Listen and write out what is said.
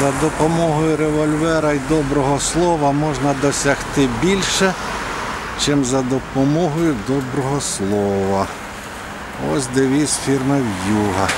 За допомогою револьвера і доброго слова можна досягти більше, ніж за допомогою доброго слова. Ось девіз фірми В'юга.